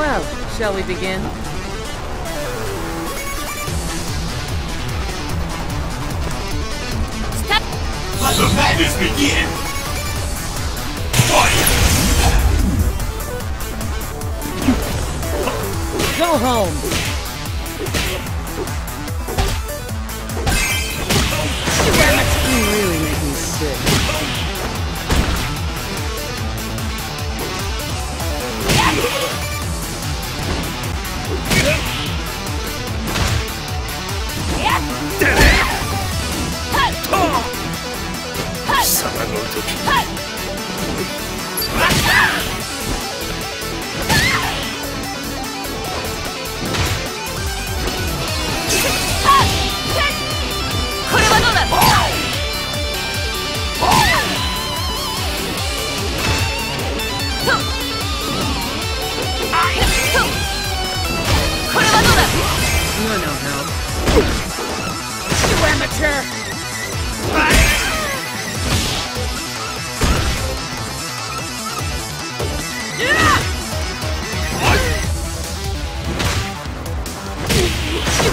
Well, shall we begin? Let the madness begin! Fight! Go home! You're no help. You amateur!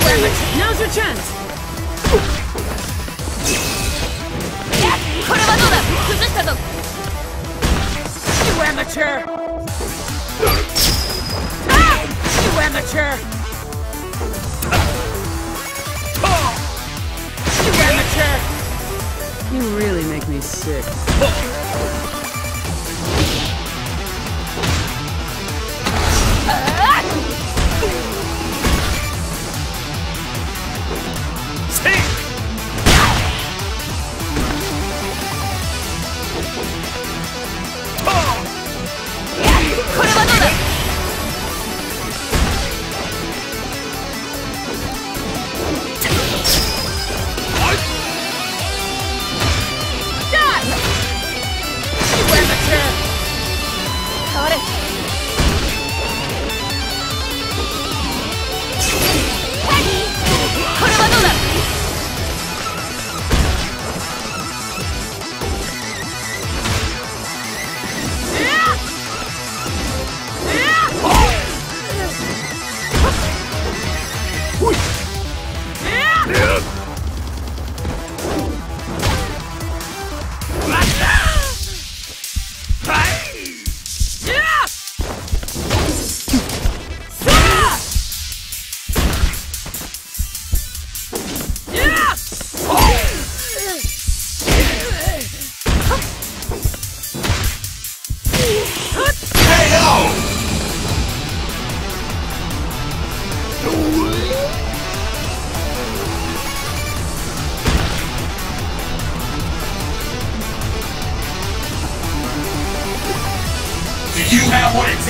Now's your chance! You amateur! You amateur! You amateur! You really make me sick. You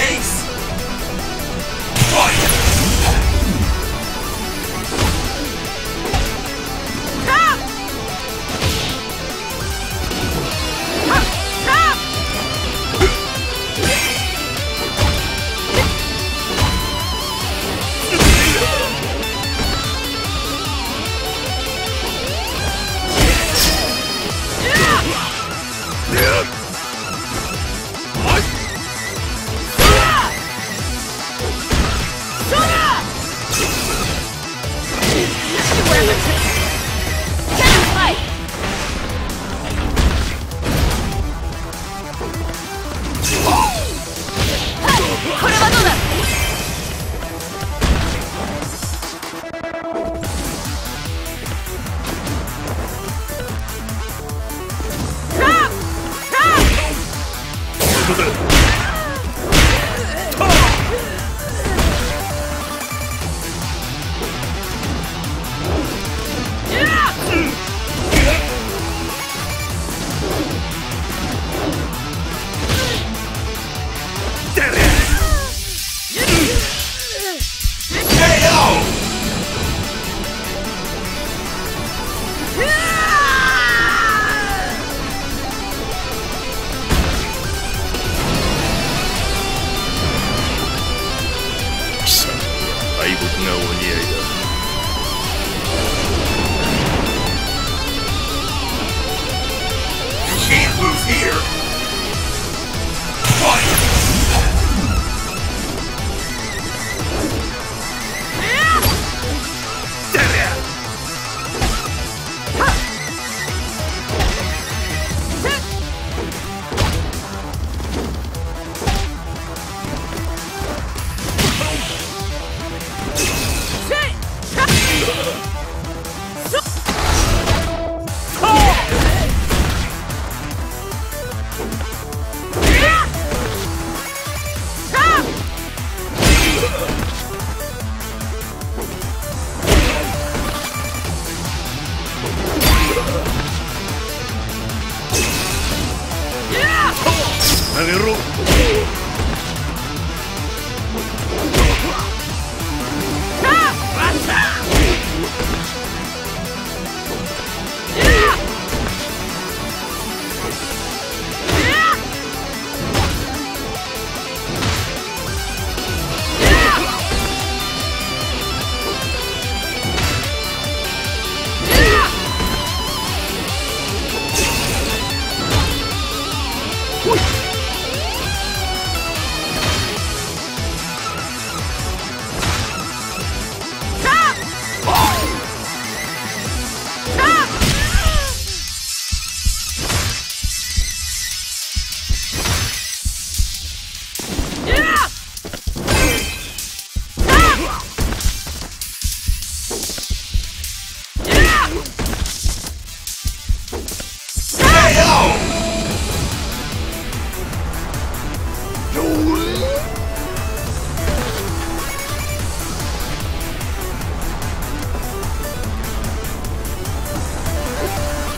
ことだ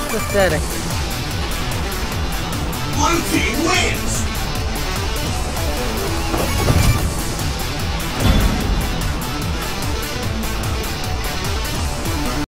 pathetic. Team wins!